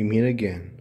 we meet again.